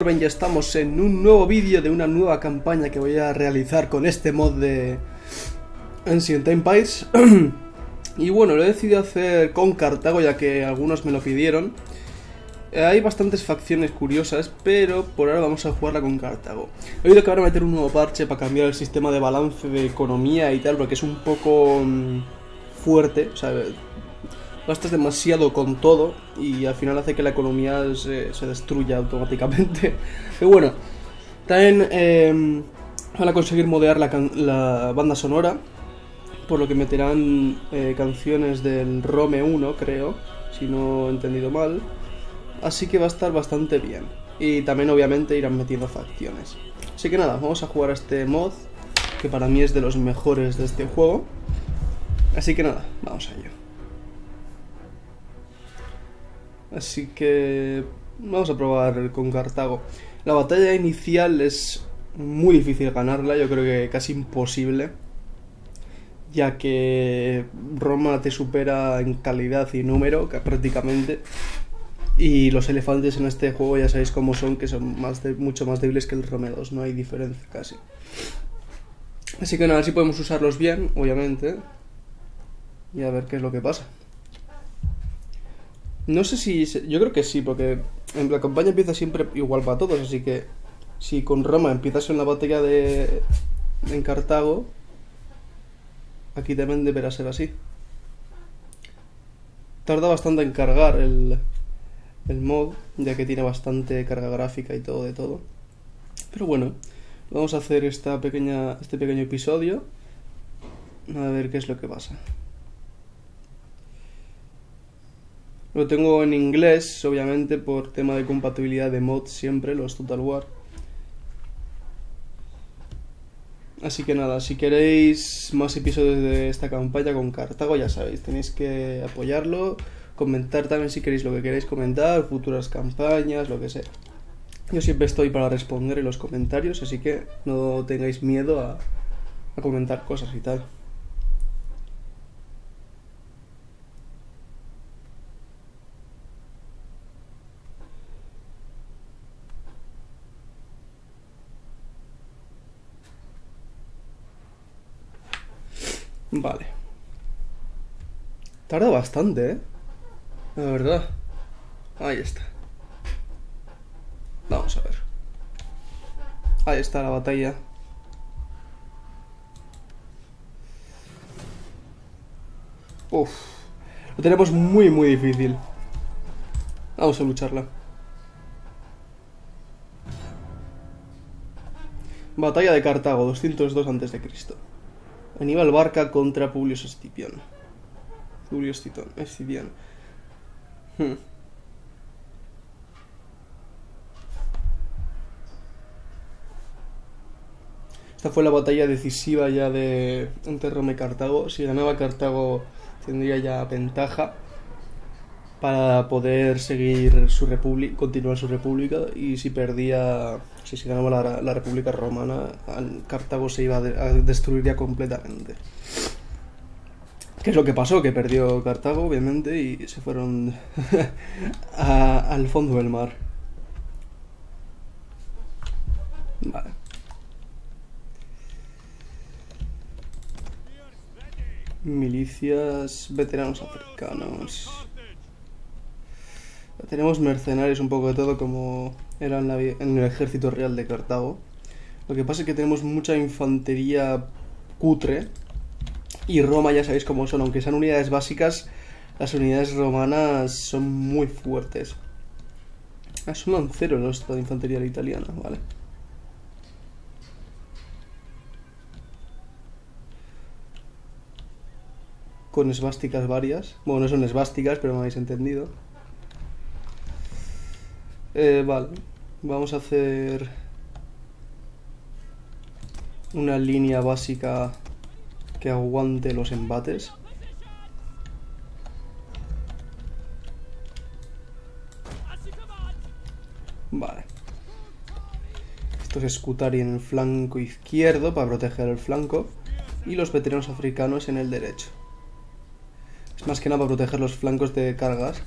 ya estamos en un nuevo vídeo de una nueva campaña que voy a realizar con este mod de Ancient Empires y bueno, lo he decidido hacer con Cartago ya que algunos me lo pidieron eh, hay bastantes facciones curiosas, pero por ahora vamos a jugarla con Cartago. He oído que van a meter un nuevo parche para cambiar el sistema de balance de economía y tal, porque es un poco mm, fuerte, o sea, gastas demasiado con todo y al final hace que la economía se, destruya automáticamente. Pero bueno, también eh, van a conseguir modear la, banda sonora, por lo que meterán eh, canciones del Rome 1, creo, si no he entendido mal. Así que va a estar bastante bien. Y también obviamente irán metiendo facciones. Así que nada, vamos a jugar a este mod, que para mí es de los mejores de este juego. Así que nada, vamos a ello. Así que vamos a probar con Cartago. La batalla inicial es muy difícil ganarla, yo creo que casi imposible. Ya que Roma te supera en calidad y número prácticamente. Y los elefantes en este juego ya sabéis cómo son, que son más mucho más débiles que el Rome 2, no hay diferencia casi. Así que nada, si podemos usarlos bien, obviamente. Y a ver qué es lo que pasa. No sé si. Yo creo que sí, porque en la campaña empieza siempre igual para todos, así que si con Roma empiezas en la batalla de. en Cartago, aquí también deberá ser así. Tarda bastante en cargar el, el mod, ya que tiene bastante carga gráfica y todo de todo. Pero bueno, vamos a hacer esta pequeña, este pequeño episodio. A ver qué es lo que pasa. Lo tengo en inglés, obviamente, por tema de compatibilidad de mods siempre, los Total War. Así que nada, si queréis más episodios de esta campaña con Cartago, ya sabéis, tenéis que apoyarlo, comentar también si queréis lo que queréis comentar, futuras campañas, lo que sea. Yo siempre estoy para responder en los comentarios, así que no tengáis miedo a, a comentar cosas y tal. Vale. Tarda bastante, ¿eh? La verdad. Ahí está. Vamos a ver. Ahí está la batalla. Uf. Lo tenemos muy, muy difícil. Vamos a lucharla. Batalla de Cartago, 202 a.C. Aníbal Barca contra Publio Escipión. Publio Escipión. Hmm. Esta fue la batalla decisiva ya de entre Roma y Cartago. Si ganaba Cartago tendría ya ventaja para poder seguir su república, continuar su república y si perdía, si se ganaba la, la República Romana, Cartago se iba a, destruir ya completamente. ¿Qué es lo que pasó? Que perdió Cartago, obviamente, y se fueron al fondo del mar. Vale. Milicias, veteranos africanos. Tenemos mercenarios un poco de todo como era en, el ejército real de Cartago. Lo que pasa es que tenemos mucha infantería cutre. Y Roma ya sabéis cómo son, aunque sean unidades básicas, las unidades romanas son muy fuertes. Ah, son cero los de infantería italiana, vale. Con esvásticas varias. Bueno, no son esvásticas, pero me habéis entendido. Eh, vale, vamos a hacer una línea básica que aguante los embates. Vale. Esto es Scutari en el flanco izquierdo para proteger el flanco y los veteranos africanos en el derecho. Es más que nada para proteger los flancos de cargas.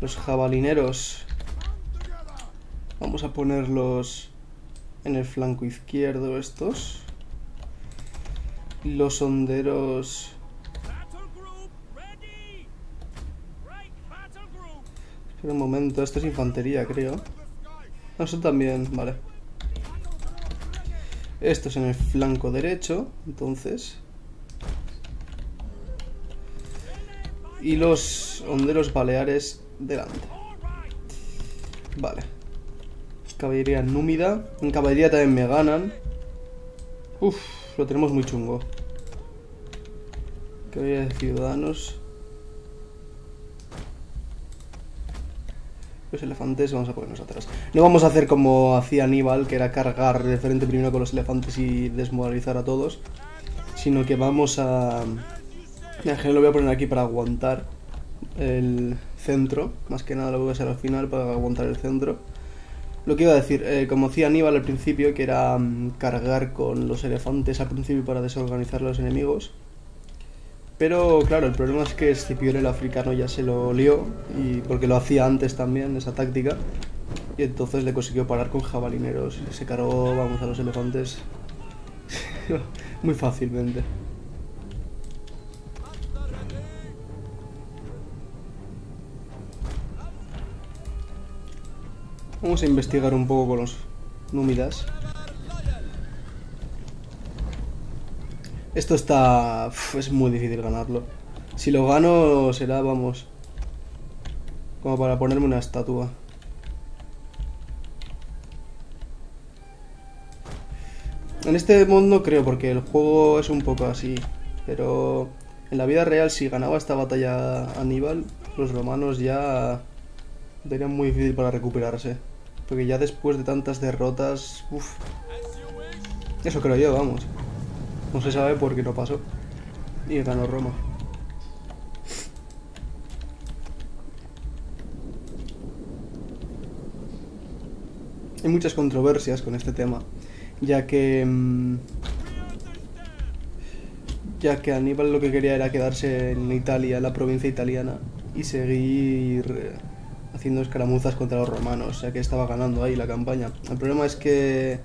Los jabalineros Vamos a ponerlos en el flanco izquierdo estos. Los honderos... Espera un momento, esto es infantería, creo. No, eso también, vale. Esto es en el flanco derecho, entonces. Y los honderos baleares delante. Vale. Caballería númida. En caballería también me ganan. Uf, lo tenemos muy chungo. Caballería de ciudadanos. Los elefantes vamos a ponernos atrás. No vamos a hacer como hacía Aníbal, que era cargar de frente primero con los elefantes y desmoralizar a todos. Sino que vamos a... En lo voy a poner aquí para aguantar el centro. Más que nada lo voy a hacer al final para aguantar el centro. Lo que iba a decir, eh, como hacía Aníbal al principio, que era mm, cargar con los elefantes al principio para desorganizar a los enemigos. Pero claro, el problema es que Escipión el africano ya se lo lió, y porque lo hacía antes también, esa táctica, y entonces le consiguió parar con jabalineros. Se cargó, vamos, a los elefantes muy fácilmente. Vamos a investigar un poco con los númidas. Esto está... es muy difícil ganarlo. Si lo gano será, vamos... Como para ponerme una estatua. En este mundo creo, porque el juego es un poco así. Pero en la vida real, si ganaba esta batalla Aníbal, los romanos ya sería muy difícil para recuperarse. Porque ya después de tantas derrotas... Uf. Eso creo yo, vamos. No se sabe por qué no pasó. Y ganó Roma. Hay muchas controversias con este tema, ya que... Mm, ya que Aníbal lo que quería era quedarse en Italia, en la provincia italiana, y seguir haciendo escaramuzas contra los romanos, ya que estaba ganando ahí la campaña. El problema es que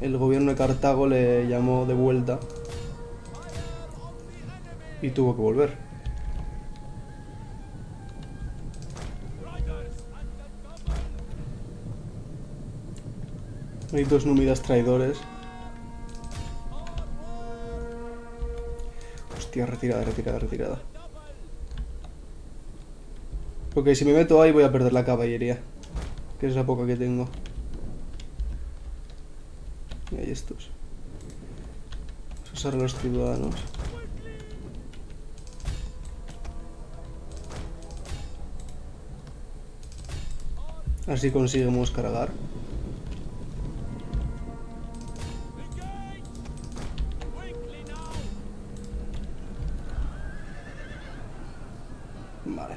el gobierno de Cartago le llamó de vuelta y tuvo que volver. Hay dos númidas traidores. Hostia, retirada, retirada, retirada. Porque si me meto ahí voy a perder la caballería. Que es la poca que tengo. Y hay estos. Vamos a usar los ciudadanos. Así conseguimos cargar.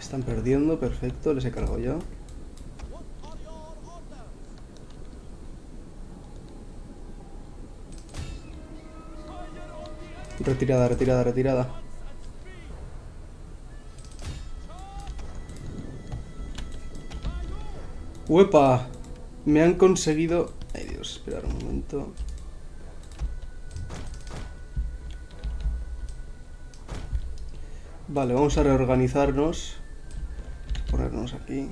Están perdiendo, perfecto, les he cargado yo. Retirada, retirada, retirada. ¡Uepa! Me han conseguido... Ay Dios, esperar un momento. Vale, vamos a reorganizarnos. Aquí.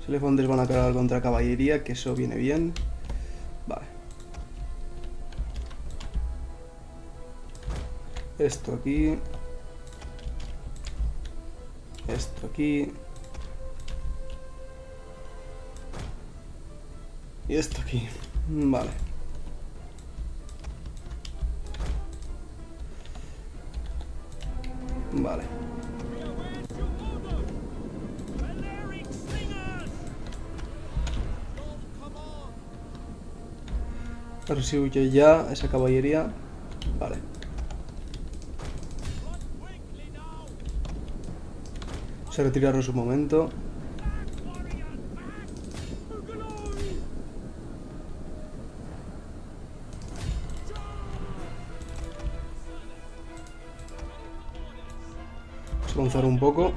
Los elefantes van a cargar contra caballería, que eso viene bien. Vale. Esto aquí. Esto aquí. Y esto aquí. Vale. Vale. A ver si huye ya esa caballería. Vale. Se retiraron su momento. poco.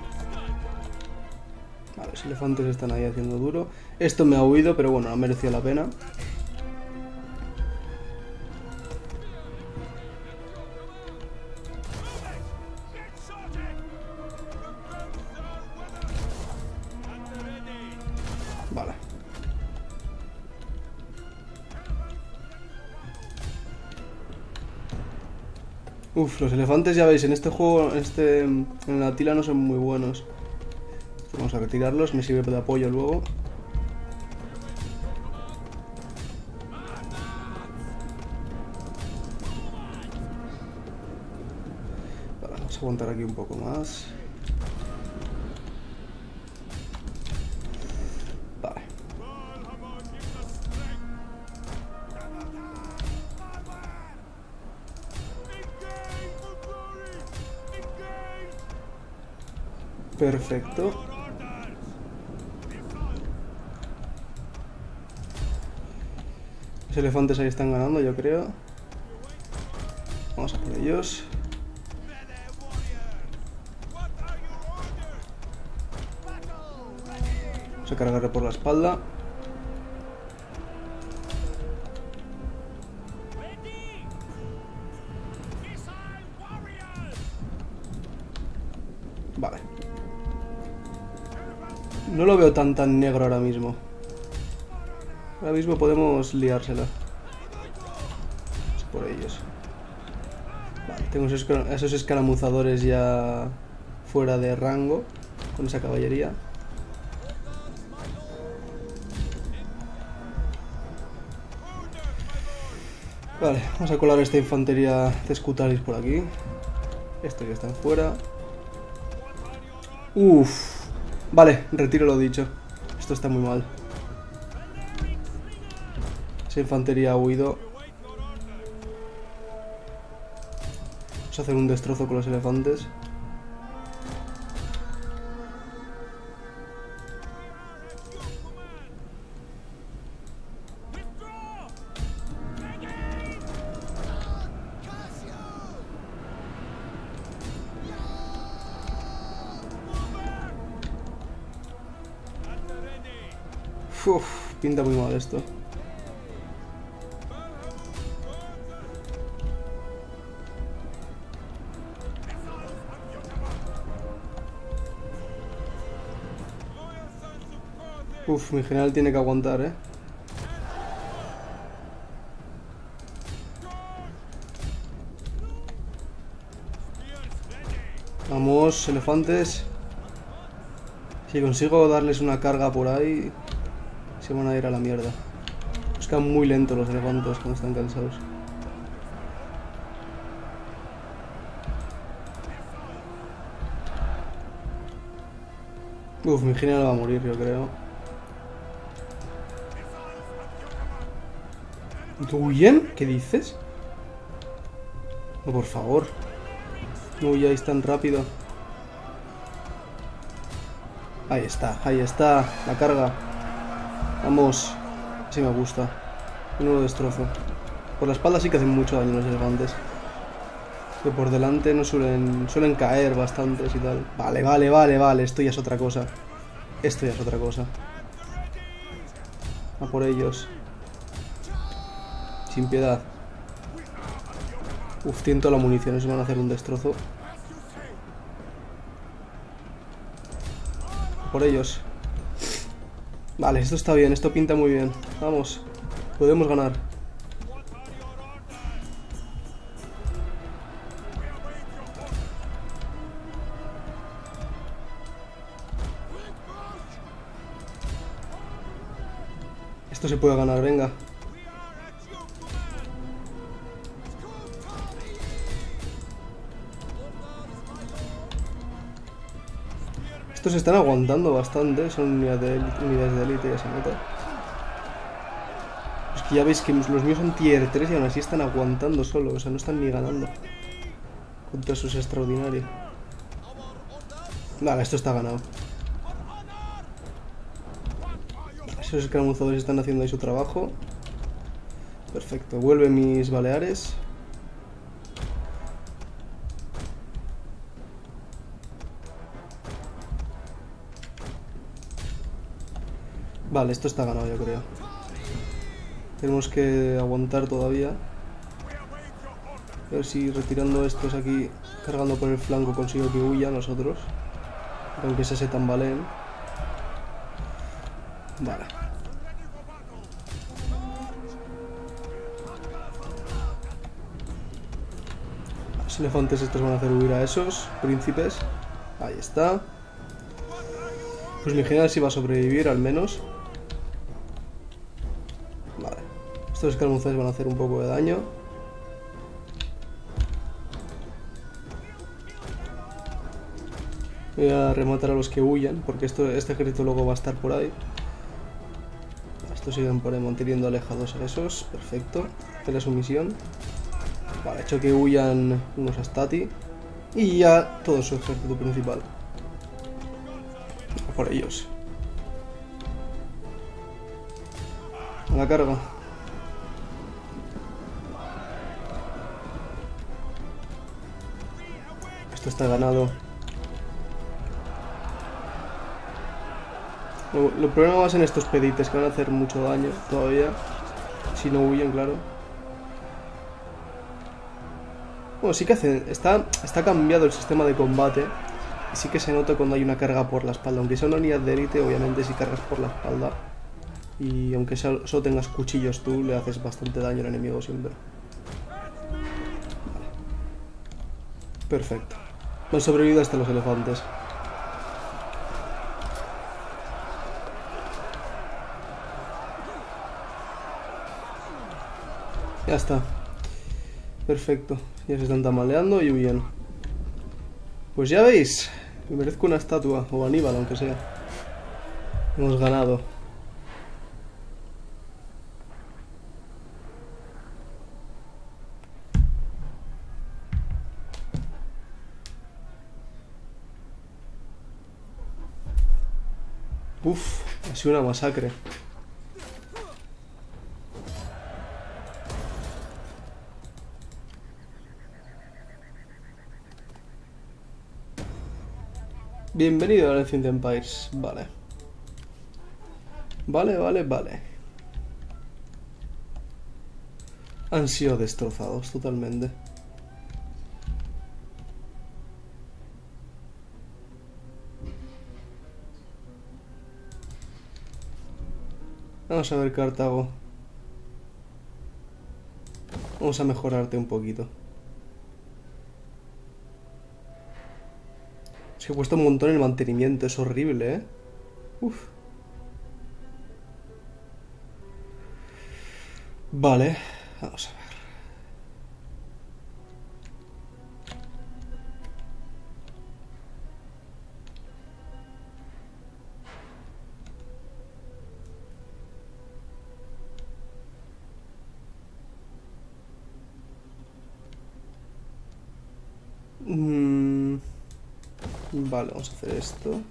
Vale, los elefantes están ahí haciendo duro. Esto me ha huido, pero bueno, no merecido la pena. Uf, los elefantes ya veis, en este juego, en, este, en la tila no son muy buenos. Vamos a retirarlos, me sirve de apoyo luego. Vamos a aguantar aquí un poco más. Perfecto. Los elefantes ahí están ganando, yo creo. Vamos a por ellos. Vamos a cargarle por la espalda. No lo veo tan tan negro ahora mismo. Ahora mismo podemos liársela. Por ellos. Vale, tengo esos, esos escaramuzadores ya fuera de rango con esa caballería. Vale, vamos a colar esta infantería de Scutaris por aquí. Estos ya están fuera. Uff. Vale, retiro lo dicho. Esto está muy mal. Esa infantería ha huido. Vamos a hacer un destrozo con los elefantes. Uf, pinta muy mal esto. Uf, mi general tiene que aguantar, ¿eh? Vamos, elefantes. Si consigo darles una carga por ahí, se van a ir a la mierda. Buscan muy lento los elefantes cuando están cansados. Uf, mi general va a morir, yo creo. ¿Tú huyen? ¿Qué dices? No, por favor. No huyáis tan rápido. Ahí está, ahí está, la carga. Vamos. Sí me gusta. No lo destrozo. Por la espalda sí que hacen mucho daño los elefantes. Que por delante no suelen, suelen caer bastantes y tal. Vale, vale, vale, vale. Esto ya es otra cosa. Esto ya es otra cosa. A por ellos. Sin piedad. Uf, tienen toda la munición. Eso van a hacer un destrozo. A por ellos. Vale, esto está bien, esto pinta muy bien. Vamos, podemos ganar. Esto se puede ganar, venga. Estos están aguantando bastante, son unidades de élite, ya se nota. Es que ya veis que los míos son tier 3 y aún así están aguantando solo, o sea, no están ni ganando. Contra eso es extraordinario. Vale, esto está ganado. Esos escaramuzadores están haciendo ahí su trabajo. Perfecto, vuelven mis baleares. Vale, esto está ganado yo creo. Tenemos que aguantar todavía. A ver si retirando estos aquí, cargando por el flanco, consigo que huyan nosotros. Aunque se se tambaleen. Vale. Los elefantes estos van a hacer huir a esos príncipes. Ahí está. Pues mi general sí va a sobrevivir al menos. Estos escaramuzados van a hacer un poco de daño. Voy a rematar a los que huyan, porque esto, este ejército luego va a estar por ahí. Estos siguen por ahí manteniendo alejados a esos. Perfecto. Es su misión. Vale, hecho que huyan unos Astati. Y ya todo su ejército principal. Por ellos. A la carga. Está ganado. Lo, problema más en estos pedites que van a hacer mucho daño todavía. Si no huyen, claro. Bueno, sí que hace... Está, está cambiado el sistema de combate. Sí que se nota cuando hay una carga por la espalda. Aunque sea una unidad de élite, obviamente si cargas por la espalda. Y aunque sea, solo tengas cuchillos tú, le haces bastante daño al enemigo siempre. Vale. Han sobrevivido hasta los elefantes. Ya está. Perfecto. Ya se están tamaleando y huyen. Pues ya veis. Me merezco una estatua. O Aníbal, aunque sea. Hemos ganado. Uf, ha sido una masacre. Bienvenido a Ancient Empires. Vale. Vale, vale, vale. Han sido destrozados totalmente. Vamos a ver Cartago. Vamos a mejorarte un poquito. Es que cuesta un montón el mantenimiento, es horrible, ¿eh? Uf. Vale, vamos a ver. Mm, Vale, vamos a hacer esto.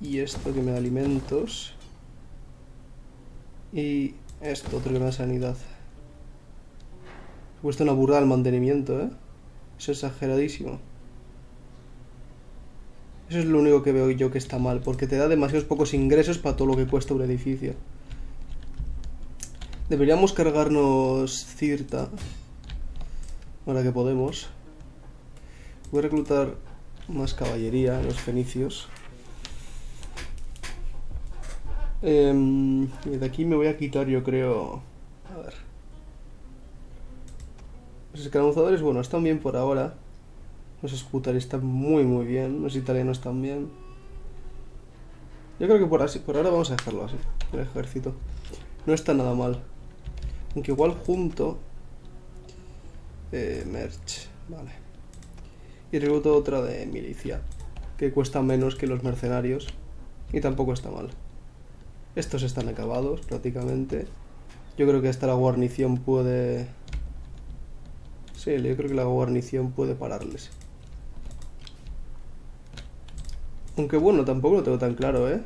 Y esto que me da alimentos. Y esto, otro que me da sanidad. Cuesta una burrada el mantenimiento, ¿eh? Es exageradísimo. Eso es lo único que veo yo que está mal, porque te da demasiados pocos ingresos para todo lo que cuesta un edificio. Deberíamos cargarnos Cirta. Ahora que podemos. Voy a reclutar más caballería, los fenicios. Em, y de aquí me voy a quitar, yo creo. A ver. Los escaramuzadores, bueno, están bien por ahora. Los escutares están muy, muy bien. Los italianos también. Yo creo que por, así, por ahora vamos a dejarlo así. El ejército. No está nada mal. Aunque igual junto. Eh, merch. Vale. Y recluto otra de milicia. Que cuesta menos que los mercenarios. Y tampoco está mal. Estos están acabados prácticamente. Yo creo que hasta la guarnición puede... Sí, yo creo que la guarnición puede pararles. Aunque bueno, tampoco lo tengo tan claro, ¿eh?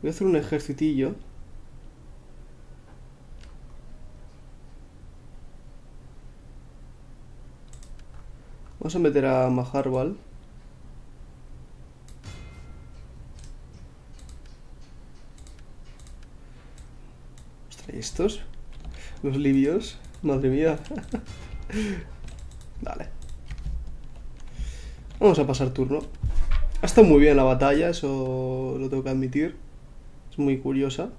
Voy a hacer un ejercitillo. Vamos a meter a Maharbal. Ostras, ¿y estos? Los libios. Madre mía. vale. Vamos a pasar turno. Ha estado muy bien la batalla, eso lo tengo que admitir. Es muy curiosa.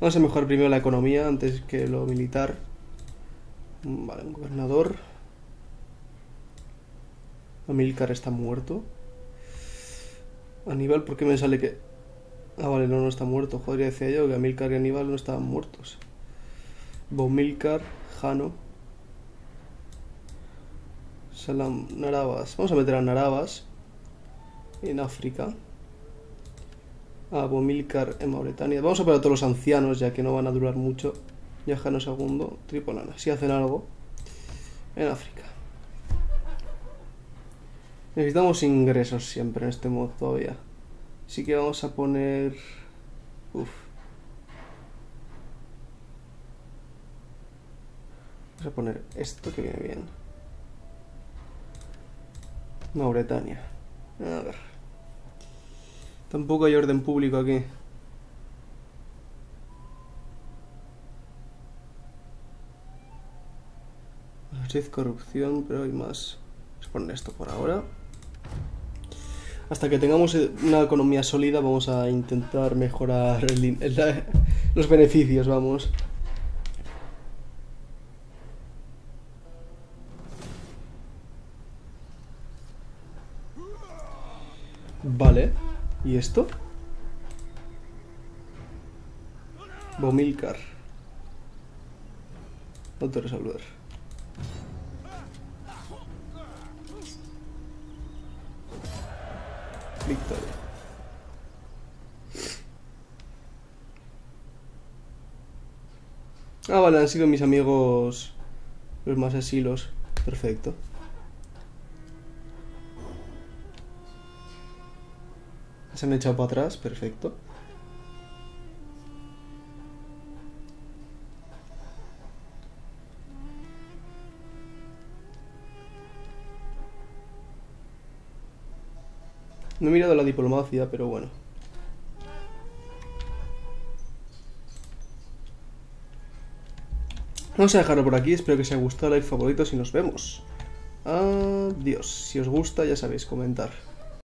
Vamos a mejorar primero la economía antes que lo militar. Vale, un gobernador. Amilcar está muerto. Aníbal, ¿por qué me sale que...? Ah, vale, no, no está muerto. Joder, decía yo que Amilcar y Aníbal no estaban muertos. Bomilcar, Jano. Salam, Narabas. Vamos a meter a Narabas en África. A Bomilcar en Mauritania. Vamos a poner a todos los ancianos, ya que no van a durar mucho. Ya Jano segundo, Tripolana. Si hacen algo en África. Necesitamos ingresos siempre en este modo todavía. Así que vamos a poner... Uf. Vamos a poner esto que viene bien. Mauretania. A ver. Tampoco hay orden público aquí. Madrid, corrupción, pero hay más. Vamos a poner esto por ahora. Hasta que tengamos una economía sólida vamos a intentar mejorar los beneficios, vamos. Esto? Bomilcar. Auto-resolver. Victoria. Ah, vale, han sido mis amigos los más asilos. Perfecto. Se han echado para atrás, perfecto. No he mirado la diplomacia, pero bueno. Vamos a dejarlo por aquí, espero que os haya gustado, like, favoritos y nos vemos. Adiós. Si os gusta, ya sabéis, comentar.